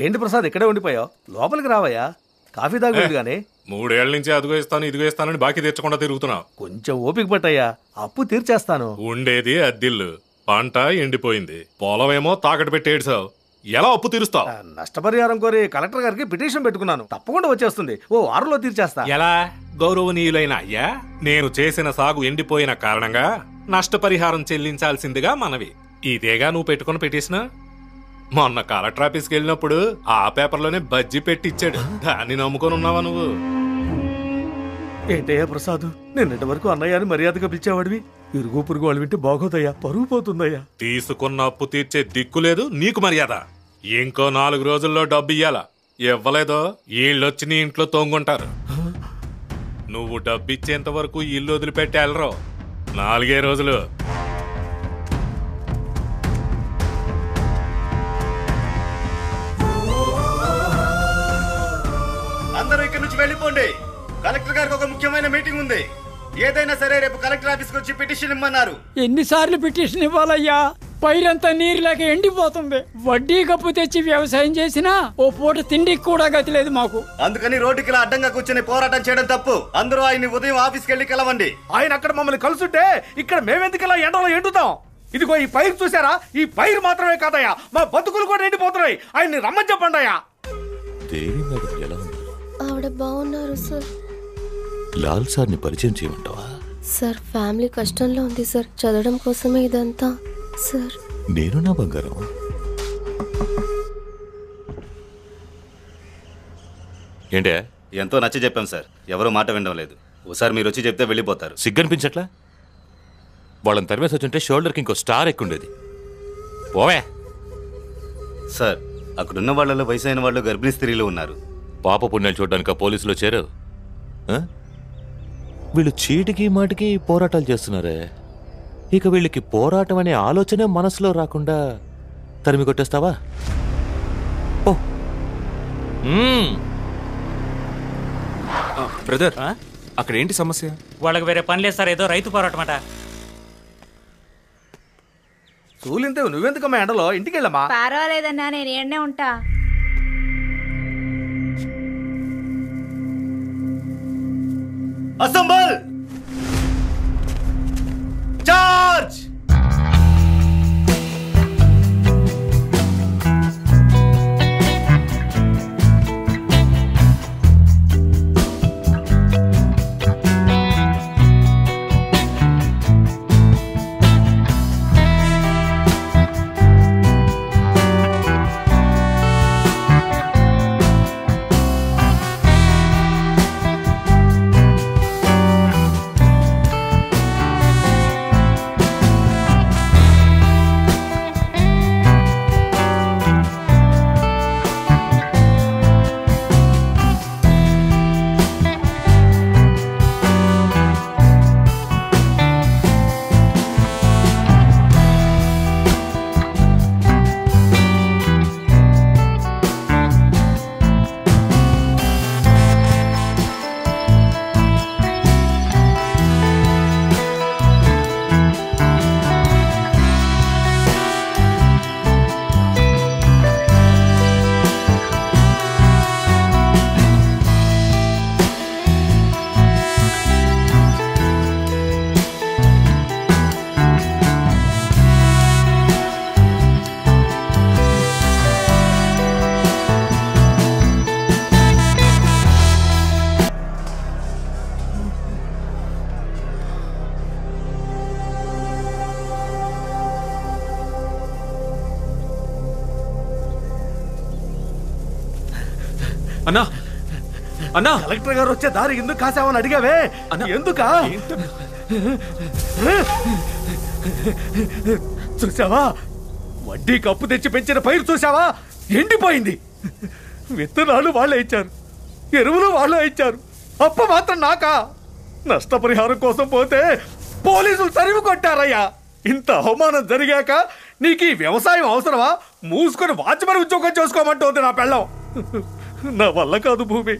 ఏంటి ప్రసాద్ ఇక్కడే ఉండిపోయావు? లోపలికి రావయ్యా. కాఫీ తాగుతుంది గానీ. మూడేళ్ళ నుంచి అదిగో ఇస్తాను ఇదిగో ఇస్తానని బాకీ తెచ్చకుండా తిరుగుతున్నావు. కొంచెం ఓపిక పట్టయ్యా. అప్పు తీర్చేస్తాను. ఉండేది అద్దిల్లు. పంట ఎండిపోయింది. పొలమేమో తాకట్టు పెట్టి ఏడ్చావు. ఎలా అప్పు తీరుస్తావు? నష్టపరిహారం కోరి కలెక్టర్ గారికి పిటిషన్ పెట్టుకున్నాను. తప్పకుండా వచ్చేస్తుంది. ఓ వారంలో తీర్చేస్తా. ఎలా? గౌరవనీయులైన అయ్యా నేను చేసిన సాగు ఎండిపోయిన కారణంగా నష్టపరిహారం చెల్లించాల్సిందిగా మనవి. ఇదేగా నువ్వు పెట్టుకున్న పిటిషన్? మొన్న కలెక్టర్ ఆఫీస్కి వెళ్ళినప్పుడు ఆ పేపర్లోనే బజ్జీ పెట్టి ఇచ్చాడు దాన్ని నమ్ముకొని ఉన్నావా నువ్వు? ఏంటయ్యా ప్రసాద్? నిన్నటి వరకు అన్నయ్య అని మర్యాదగా పిలిచేవాడివి. ఇరుగు పురుగు వాళ్ళు వింటే బాగోదయ్యా పరుగు పోతుందయ్యా. తీసుకున్న అప్పు తీర్చే దిక్కు లేదు నీకు మర్యాద. ఇంకో నాలుగు రోజుల్లో డబ్బు ఇయ్యాలా? ఇవ్వలేదో? వీళ్ళొచ్చి నీ ఇంట్లో తొంగుంటారు. నువ్వు డబ్బు ఇచ్చేంత వరకు ఇల్లు వదిలిపెట్టి వెళ్ళరు నాలుగే రోజులు. కలెక్టర్ గారికి ఒక ముఖ్యమైన మీటింగ్ ఉంది. ఏదైనా సరే రేపు కలెక్టర్ ఆఫీస్కి వచ్చి పిటిషన్ ఇమ్మన్నారు. ఎన్నిసార్లు పిటిషన్ ఇవ్వాలయ్యా? పైరంతా నీరు లేక ఎండిపోతుంది. వడ్డీ కప్పు తెచ్చి వ్యవసాయం చేసినా ఓ పూట తిండికి కూడా గతి లేదు మాకు. అందుకని రోడ్డుకి ఇలా అడ్డంగా కూర్చొని పోరాటం చేయడం తప్పు. అందరూ ఆయన్ని ఉదయం ఆఫీస్కి వెళ్ళి కలవండి. ఆయన అక్కడ మమ్మల్ని కలుసుంటే ఇక్కడ మేమెందుకు ఇలా ఎండలో ఎండుతాం? ఇదిగో ఈ పైరు చూసారా? ఈ పైరు మాత్రమే కాదయ్యా. మా బతుకులు కూడా ఎండిపోతున్నాయి ఆయన్ని రమ్మని చెప్పండి అయ్యా. దేవి మేడం ఎలా ఉంది? ఆవిడ బాగున్నారు సార్. లాల్ సార్ని పరిచయం చేయమంటావా? సార్ ఫ్యామిలీ కష్టంలో ఉంది సార్. చదవడం కోసమే ఇదంతా. సార్. నేను నా బంగారం? ఏంటే? ఎంతో నచ్చ చెప్పాం సార్. ఎవరో మాట వినడం లేదు. ఒకసారి మీరు వచ్చి చెప్తే వెళ్ళిపోతారు. సిగ్గనిపించట్లా? వాళ్ళని తరిమేసి వచ్చుంటే షోల్డర్కి ఇంకో స్టార్ ఎక్కుండేది. పోవే. సార్ అక్కడున్న వాళ్ళలో వయసు అయిన వాళ్ళు గర్భిణీ స్త్రీలు ఉన్నారు. పాప పుణ్యాలు చూడడానికి ఆ పోలీసులు వచ్చారు ఆ? వీళ్ళు చీటికి మాటికి పోరాటాలు చేస్తున్నారే. ఇక వీళ్ళకి పోరాటం అనే ఆలోచనే మనసులో రాకుండా తరిమి కొట్టేస్తావా? ఓ. బ్రదర్ అక్కడ ఏంటి సమస్య? వాళ్ళకి వేరే పని లేదు సార్ ఏదో రైతు పోరాటం అట సూలింతే నువ్వెందుకమ్మా ఎండలో? ఇంటికి వెళ్ళమ్మా పర్వాలేదన్నా నేను ఏడనే ఉంటా. असंबल అన్నా. అన్నా. కలెక్టర్ గారు వచ్చే దారి ఎందుకు కాసావని అడిగావే? ఎందుకా? చూసావా? వడ్డీ కప్పు తెచ్చి పెంచిన పైరు చూసావా? ఎండిపోయింది. విత్తనాలు వాళ్ళే ఇచ్చారు. ఎరువులు వాళ్ళే ఇచ్చారు. అప్ప మాత్రం నాకా? నష్టపరిహారం కోసం పోతే పోలీసులు తరిమి కొట్టారయ్యా. ఇంత అవమానం జరిగాక నీకు ఈ వ్యవసాయం అవసరమా? మూసుకొని వాచ్మన్ ఉద్యోగం చేసుకోమంటోంది నా పెళ్ళం. నా వల్ల కాదు భూమి.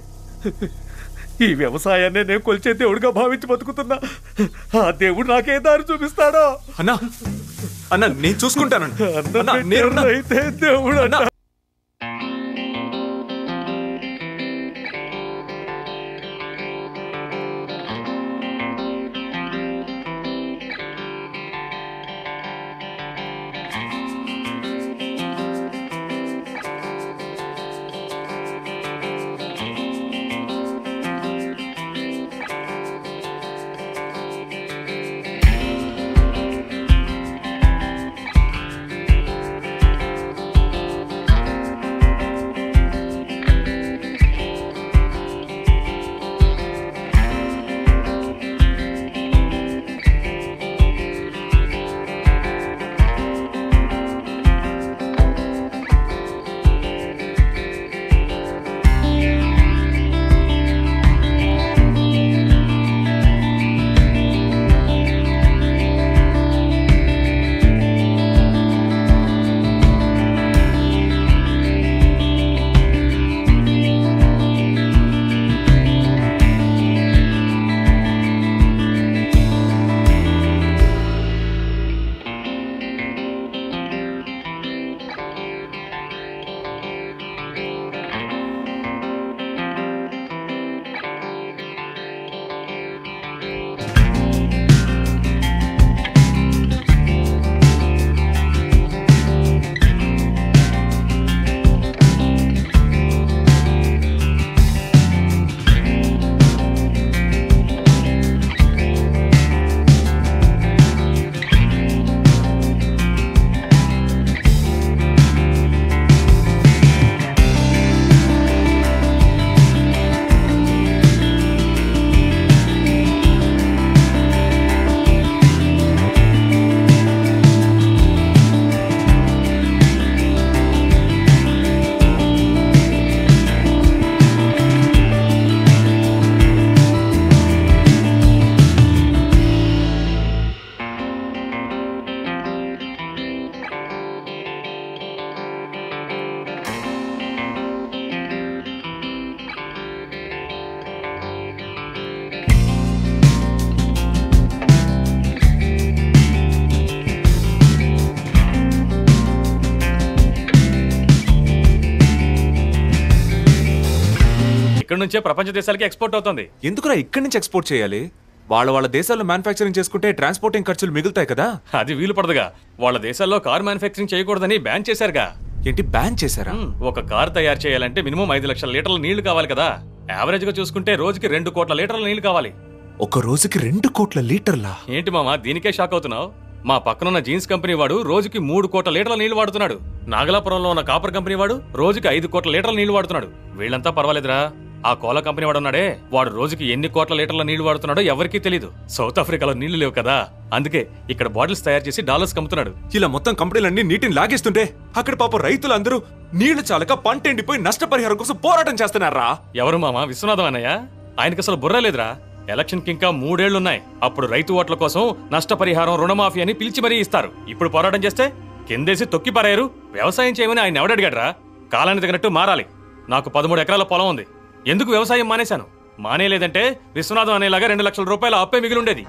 ఈ వ్యవసాయాన్ని నేను కొలిచే దేవుడిగా భావించి బతుకుతున్నా. ఆ దేవుడు నాకే దారి చూపిస్తాడో? అన్నా అన్నా నేను చూసుకుంటాను అన్నా, నేనున్నా. అయితే దేవుడు అన్నా ఇక్కడి నుంచే ప్రపంచ దేశాలకి ఎక్స్పోర్ట్ అవుతుంది. ఎందుకురా ఇక్కడి నుంచి ఎక్స్పోర్ట్ చేయాలి? వాళ్ళ వాళ్ళ దేశాల్లో మ్యానుఫ్యాక్చరింగ్ చేసుకుంటే ట్రాన్స్పోర్టింగ్ ఖర్చులు మిగులుతాయి కదా? అది వీలు పడదుగా. వాళ్ళ దేశాల్లో కార్ మ్యానుఫ్యాక్చరింగ్ చేయకూడదని బ్యాన్ చేశారుగా. ఏంటి బ్యాన్ చేశారా? ఒక కార్ తయారు చేయాలంటే మినిమం ఐదు లక్షల లీటర్ల నీళ్ళు కావాలి కదా. యావరేజ్గా చూసుకుంటే రోజుకి రెండు కోట్ల లీటర్ల నీళ్ళు కావాలి. ఒక రోజుకి రెండు కోట్ల లీటర్లా? ఏంటి మామ దీనికే షాక్ అవుతున్నావు? మా పక్కనున్న జీన్స్ కంపెనీ వాడు రోజుకి మూడు కోట్ల లీటర్ల నీళ్ళు వాడుతున్నాడు. నాగలాపురంలో ఉన్న కాపర్ కంపెనీ వాడు రోజుకి ఐదు కోట్ల లీటర్ల నీళ్ళు వాడుతున్నాడు. వీళ్ళంతా పర్వాలేదురా. ఆ కోలా కంపెనీ వాడు ఉన్నాడే వాడు రోజుకి ఎన్ని కోట్ల లీటర్ల నీళ్ళు వాడుతున్నాడో ఎవరికీ తెలియదు సౌత్ ఆఫ్రికాలో నీళ్ళు లేవు కదా. అందుకే ఇక్కడ బాటిల్స్ తయారు చేసి డాలర్స్ కమ్ముతున్నాడు. ఇలా మొత్తం కంపెనీలన్నీ నీటిని లాగేస్తుంటే అక్కడ పాప రైతులందరూ నీళ్ళు చాలక పంట ఎండిపోయి నష్టపరిహారం కోసం పోరాటం చేస్తున్నారా? ఎవరు మామ? విశ్వనాథం అన్నయ్య? ఆయనకి అసలు బుర్ర లేదురా. ఎలక్షన్కి ఇంకా మూడేళ్ళున్నాయి. అప్పుడు రైతు ఓట్ల కోసం నష్టపరిహారం రుణమాఫీ అని పిలిచి మరీ ఇస్తారు. ఇప్పుడు పోరాటం చేస్తే కిందేసి తొక్కి పారారు వ్యవసాయం చేయమని ఆయన ఎవడడిగాడ్రా? కాలానికి తగినట్టు మారాలి. నాకు పదమూడు ఎకరాల పొలం ఉంది. ఎందుకు వ్యవసాయం మానేశాను? మానేలేదంటే విశ్వనాథం అనేలాగా రెండు లక్షల రూపాయల అప్పే మిగిలి ఉండేది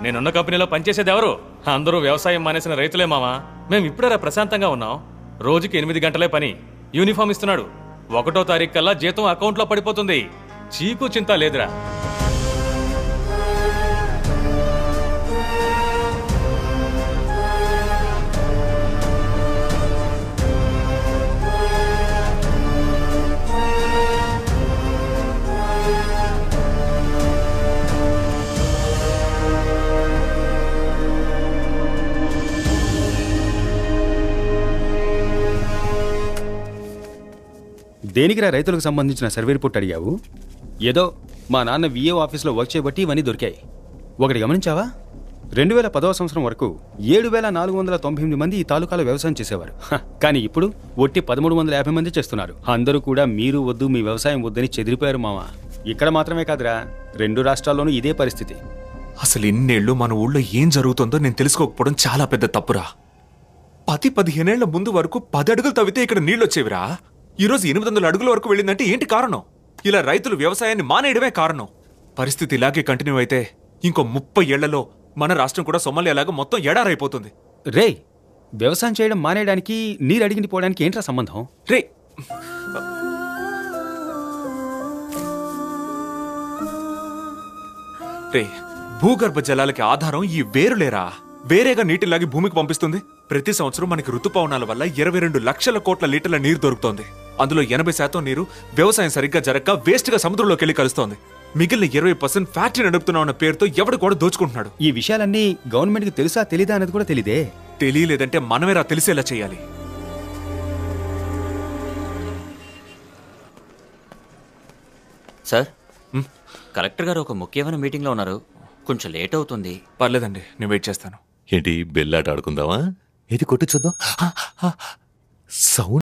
నేనున్న కంపెనీలో పనిచేసేది ఎవరు? అందరూ వ్యవసాయం మానేసిన రైతులే మామా. మేము ఇప్పుడరా ప్రశాంతంగా ఉన్నాం. రోజుకి ఎనిమిది గంటలే పని. యూనిఫామ్ ఇస్తున్నాడు. ఒకటో తారీఖు కల్లా జీతం అకౌంట్లో పడిపోతుంది. చీకు చింత లేదురా. దేనికిరా రైతులకు సంబంధించిన సర్వే రిపోర్ట్ అడిగావు? ఏదో మా నాన్న విఏ ఆఫీస్లో వర్క్ చేయబట్టి ఇవన్నీ దొరికాయి. ఒకటి గమనించావా? రెండు వేల పదవ సంవత్సరం వరకు ఏడు వేల నాలుగు వందల తొంభై ఎనిమిది మంది ఈ తాలూకాలో వ్యవసాయం చేసేవారు. కానీ ఇప్పుడు ఒట్టి పదమూడు వందల యాభై మంది చేస్తున్నారు. అందరూ కూడా మీరు వద్దు మీ వ్యవసాయం వద్దని చెదిరిపోయారు మామ ఇక్కడ మాత్రమే కాదురా రెండు రాష్ట్రాల్లోనూ ఇదే పరిస్థితి. అసలు ఇన్నేళ్ళు మన ఊళ్ళో ఏం జరుగుతుందో నేను తెలుసుకోకపోవడం చాలా పెద్ద తప్పురా. పది పదిహేనేళ్ళ ముందు వరకు పది అడుగులు తవ్వితే ఇక్కడ నీళ్ళొచ్చేవిరా. ఈరోజు ఎనిమిది వందల అడుగుల వరకు వెళ్ళిందంటే ఏంటి కారణం? ఇలా రైతులు వ్యవసాయాన్ని మానేయడమే కారణం. పరిస్థితి ఇలాగే కంటిన్యూ అయితే ఇంకో ముప్పై ఏళ్ళలో మన రాష్ట్రం కూడా సొమాలియాలాగా మొత్తం ఎడారైపోతుంది. రే వ్యవసాయం చేయడం మానేయడానికి నీరు అడిగిని పోవడానికి ఏంట్రా సంబంధం? రే! రే భూగర్భ జలాలకి ఆధారం ఈ వేరులేరా? వేరేగా నీటిలాగి భూమికి పంపిస్తుంది. ప్రతి సంవత్సరం మనకి ఋతుపవనాల వల్ల ఇరవై రెండు లక్షల కోట్ల లీటర్ల నీరు దొరుకుతోంది. అందులో ఎనభై శాతం నీరు వ్యవసాయం సరిగ్గా జరగక వేస్ట్గా సముద్రంలోకి వెళ్ళి కలుస్తోంది. మిగిలిన ఇరవై పర్సెంట్ ఫ్యాక్టరీ నడుపుతున్నాం అన్న పేరుతో ఎవడు కూడా దోచుకుంటున్నాడు. ఈ విషయాలన్నీ గవర్నమెంట్కి తెలుసా తెలీదా అనేది కూడా తెలీదే. తెలియలేదంటే మనమేరా తెలిసేలా చేయాలి. సార్ కలెక్టర్ గారు ఒక ముఖ్యమైన మీటింగ్లో ఉన్నారు. కొంచెం లేట్ అవుతుంది. పర్లేదండి నేను వెయిట్ చేస్తాను. ఏంటి బెల్లాట ఆడుకుందామా ఏది కొట్టి చూద్దాం. సౌండ్